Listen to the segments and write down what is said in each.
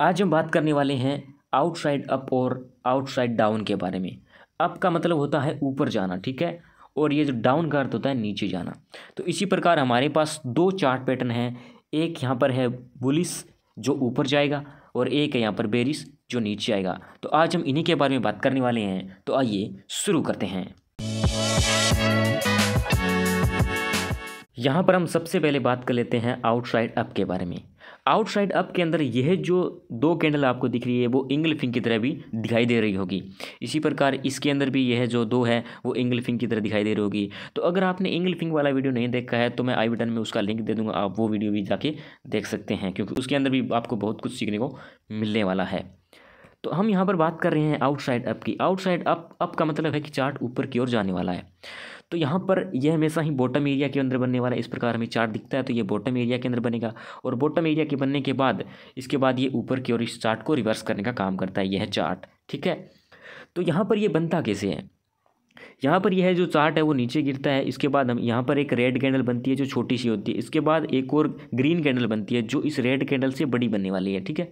आज हम बात करने वाले हैं आउटसाइड अप और आउटसाइड डाउन के बारे में। अप का मतलब होता है ऊपर जाना, ठीक है? और ये जो डाउन का अर्थ होता है नीचे जाना। तो इसी प्रकार हमारे पास दो चार्ट पैटर्न हैं। एक यहाँ पर है बुलिस जो ऊपर जाएगा, और एक है यहाँ पर बेरिस जो नीचे आएगा। तो आज हम इन्हीं के बारे में बात करने वाले हैं। तो आइए शुरू करते हैं। यहाँ पर हम सबसे पहले बात कर लेते हैं आउटसाइड अप के बारे में। आउटसाइड अप के अंदर यह जो दो कैंडल आपको दिख रही है, वो इंग्लिफिंग की तरह भी दिखाई दे रही होगी। इसी प्रकार इसके अंदर भी यह जो दो है, वो इंग्लिफिंग की तरह दिखाई दे रही होगी। तो अगर आपने इंग्लिफिंग वाला वीडियो नहीं देखा है तो मैं आई बटन में उसका लिंक दे दूँगा, आप वो वीडियो भी जाके देख सकते हैं, क्योंकि उसके अंदर भी आपको बहुत कुछ सीखने को मिलने वाला है। तो हम यहाँ पर बात कर रहे हैं आउटसाइड अप की। आउटसाइड अप अप का मतलब है कि चार्ट ऊपर की ओर जाने वाला है। तो यहाँ पर यह हमेशा ही बॉटम एरिया के अंदर बनने वाला इस प्रकार हमें चार्ट दिखता है तो ये बॉटम एरिया के अंदर बनेगा और बॉटम एरिया के बनने के बाद, इसके बाद ये ऊपर की ओर इस चार्ट को रिवर्स करने का काम करता है। यह चार्ट ठीक है? तो यहाँ पर ये बनता कैसे है? यहाँ पर यह जो चार्ट है वो नीचे गिरता है। इसके बाद हम यहाँ पर एक रेड कैंडल बनती है जो छोटी सी होती है। इसके बाद एक और ग्रीन कैंडल बनती है जो इस रेड कैंडल से बड़ी बनने वाली है, ठीक है?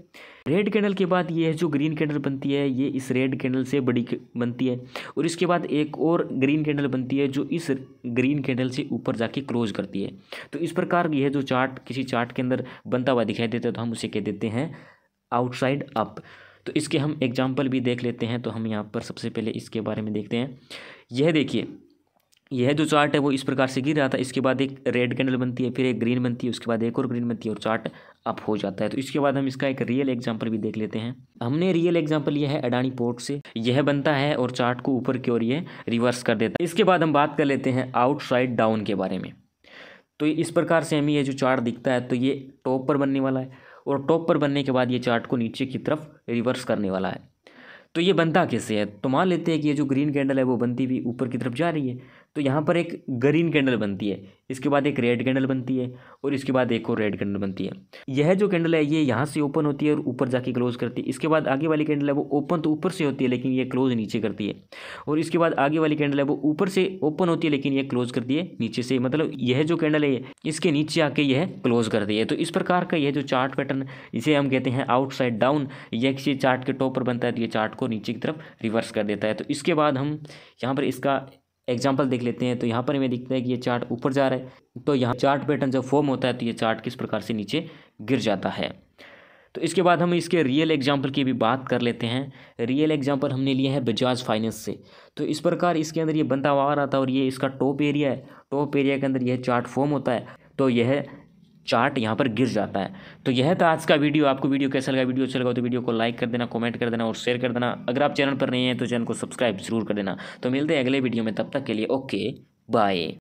रेड कैंडल के बाद ये जो ग्रीन कैंडल बनती है, ये इस रेड कैंडल से बड़ी बनती है। और इसके बाद एक और ग्रीन कैंडल बनती है जो इस ग्रीन कैंडल से ऊपर जाके क्लोज करती है। तो इस प्रकार यह जो चार्ट किसी चार्ट के अंदर बनता हुआ दिखाई देता है तो हम उसे कह देते हैं आउटसाइड अप तो इसके हम एग्ज़ाम्पल भी देख लेते हैं तो हम यहाँ पर सबसे पहले इसके बारे में देखते हैं। यह देखिए, यह जो चार्ट है वो इस प्रकार से गिर रहा था, इसके बाद एक रेड कैंडल बनती है, फिर एक ग्रीन बनती है, उसके बाद एक और ग्रीन बनती है और चार्ट अप हो जाता है। तो इसके बाद हम इसका एक रियल एग्जांपल भी देख लेते हैं। हमने रियल एग्जांपल लिया है अडानी पोर्ट से। यह बनता है और चार्ट को ऊपर की ओर ये रिवर्स कर देता है। इसके बाद हम बात कर लेते हैं आउटसाइड डाउन के बारे में। तो इस प्रकार से हमें ये जो चार्ट दिखता है तो ये टॉप पर बनने वाला है। और टॉप पर बनने के बाद ये चार्ट को नीचे की तरफ़ रिवर्स करने वाला है। तो ये बनता कैसे है? तो मान लेते हैं कि ये जो ग्रीन कैंडल है वो बनती हुई ऊपर की तरफ़ जा रही है। तो यहाँ पर एक ग्रीन कैंडल बनती है, इसके बाद एक रेड कैंडल बनती है और इसके बाद एक और रेड कैंडल बनती है। यह जो कैंडल है, ये यहाँ से ओपन होती है और ऊपर जाके क्लोज करती है। इसके बाद आगे वाली कैंडल है, वो ओपन तो ऊपर से होती है, लेकिन ये क्लोज नीचे करती है। और इसके बाद आगे वाली कैंडल है, वो ऊपर से ओपन होती है, लेकिन ये क्लोज करती है नीचे से। मतलब यह जो कैंडल है, इसके नीचे आके यह क्लोज करती है। तो इस प्रकार का यह जो चार्ट पैटर्न इसे हम कहते हैं आउटसाइड डाउन यह किसी चार्ट के टॉप पर बनता है तो ये चार्ट को नीचे की तरफ़ रिवर्स कर देता है। तो इसके बाद हम यहाँ पर इसका एग्ज़ाम्पल देख लेते हैं। तो यहाँ पर हमें दिखता है कि ये चार्ट ऊपर जा रहा है। तो यहाँ चार्ट पैटर्न जब फॉर्म होता है तो ये चार्ट किस प्रकार से नीचे गिर जाता है। तो इसके बाद हम इसके रियल एग्ज़ाम्पल की भी बात कर लेते हैं। रियल एग्ज़ाम्पल हमने लिया है बजाज फाइनेंस से। तो इस प्रकार इसके अंदर ये बनता हुआ आ रहा था और ये इसका टॉप एरिया है। टॉप एरिया के अंदर यह चार्ट फॉर्म होता है। तो यह चार्ट यहाँ पर गिर जाता है। तो यह था आज का वीडियो। आपको वीडियो कैसा लगा? वीडियो अच्छा लगा तो वीडियो को लाइक कर देना कमेंट कर देना और शेयर कर देना। अगर आप चैनल पर नहीं हैं तो चैनल को सब्सक्राइब ज़रूर कर देना। तो मिलते हैं अगले वीडियो में। तब तक के लिए ओके बाय